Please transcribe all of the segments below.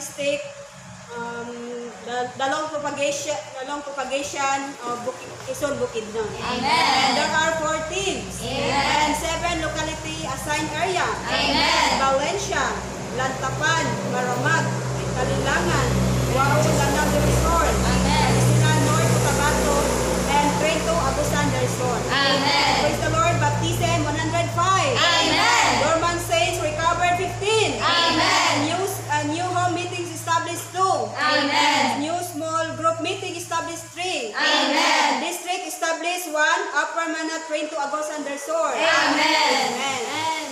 statistic, um, the, the long propagation, the long propagation of Bukid, Quezon Bukidnon. Amen. And there are four teams. Amen. And seven locality assigned area. Amen. Valencia, Lantapan, Upper Manat, Trento, Agosan del Sur. Amen. Amen. Amen.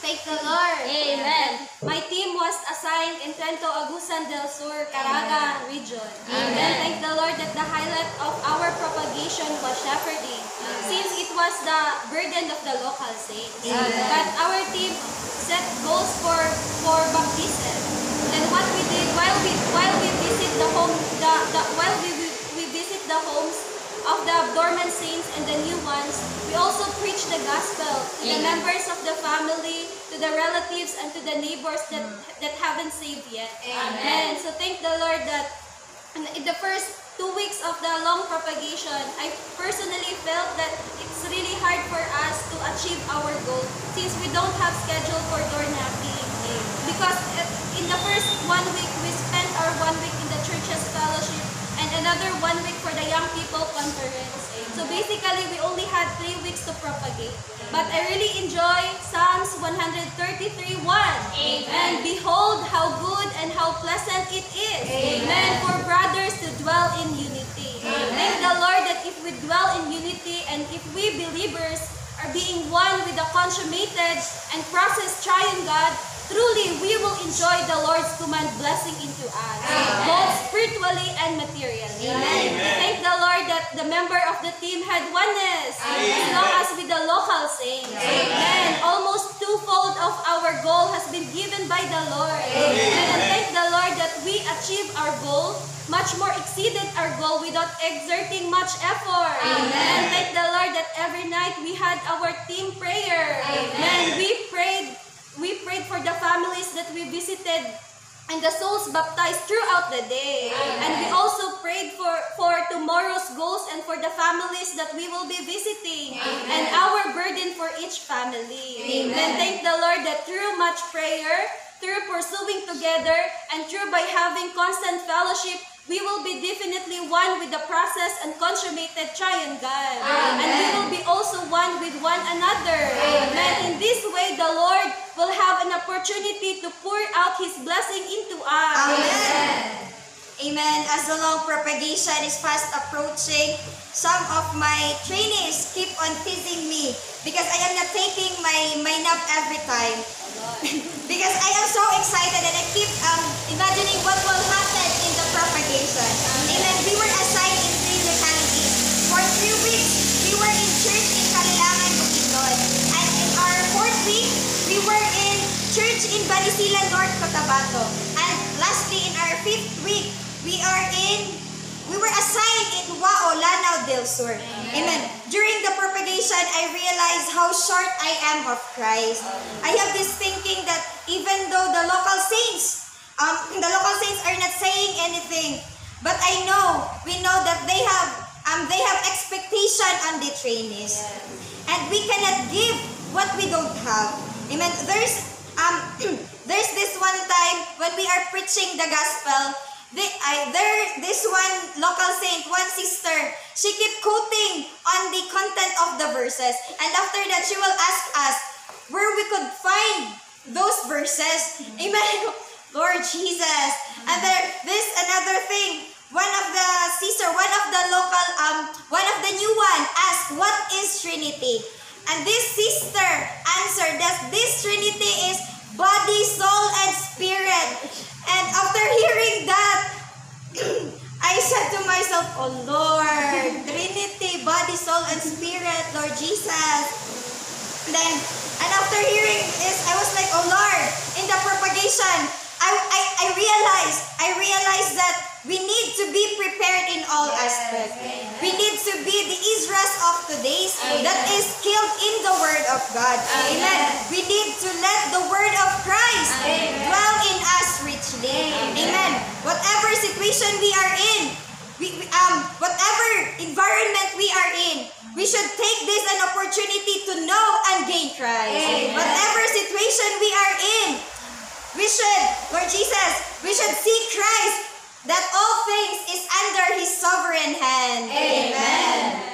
Thank the Lord. Amen. My team was assigned in Trento, Agusan del Sur, Caraga region. Amen. And thank the Lord that the highlight of our propagation was shepherding, since it was the burden of the local saints. Amen. But our team set goals for for baptism. Then what we did while we while we visit the home the, the while we, we we visit the homes of the dormant saints and the new ones, we also preach the gospel to the members of the family, to the relatives, and to the neighbors that that haven't saved yet. Amen. So thank the Lord that in the first two weeks of the long propagation, I personally felt that it's really hard for us to achieve our goal since we don't have schedule for door knocking. Because in the first one week, we spent our one week in the church's fellowship and another one week for the young people conference. So we only had three weeks to propagate. But I really enjoy Psalms 133.1. Amen. And behold how good and how pleasant it is. Amen. For brothers to dwell in unity. Amen. Thank the Lord that if we dwell in unity and if we believers are being one with the consummated and processed triune God, truly we will enjoy the Lord's command blessing into us, Amen. both spiritually and materially. Amen. Thank the Lord that the member of the team had oneness, as Amen. long as with the local saints. Amen. Almost twofold of our goal has been given by the Lord. And thank the Lord that we achieve our goal, much more exceeded our goal without exerting much effort. Amen. And thank the Lord that every night we had our team prayer. Amen. And we prayed for the families that and the souls baptized throughout the day. And we also prayed for, for tomorrow's goals and for the families that we will be visiting. And our burden for each family. Amen. And thank the Lord that through much prayer, through pursuing together, and through by having constant fellowship, we will be definitely one with the process and consummated triune God. And we will be also one with one another. And in this way, the Lord will have an opportunity to pour out His blessing into us. Amen. Amen. As the long propagation is fast approaching, some of my trainees keep on teasing me because I am not taking my, my nap every time. because I am so excited and I keep um, imagining what will happen in the propagation. Amen. We church in Balisilan, North Cotabato. And lastly, in our fifth week, we are in, we were assigned in Wao, Lanao del Sur. Amen. During the propagation, I realized how short I am of Christ. I have this thinking that even though the local saints, um, the local saints are not saying anything, but I know, we know that they have, um, they have expectation on the trainees. And we cannot give what we don't have. Amen. There's um there's this one time when we are preaching the gospel. They, I, there, this one local saint, one sister, she keep quoting on the content of the verses. And after that, she will ask us where we could find those verses. Amen. Lord Jesus. And there, this another thing. One of the sister, one of the local, um, one of the new one asked, what is Trinity? And this sister answered that this Trinity is body, soul, and spirit. And after hearing that, I said to myself, Oh Lord, Trinity, body, soul, and spirit, Lord Jesus. Then, and after hearing this, I was like, Oh Lord, in the propagation, I, I, I realized, I realized that we need to be prepared in all aspects. God. Amen. We need to let the Word of Christ dwell in us richly. Amen. Whatever situation we are in, we, um, whatever environment we are in, we should take this an opportunity to know and gain Christ. Amen. Whatever situation we are in, we should, Lord Jesus, we should seek Christ that all things is under His sovereign hand. Amen.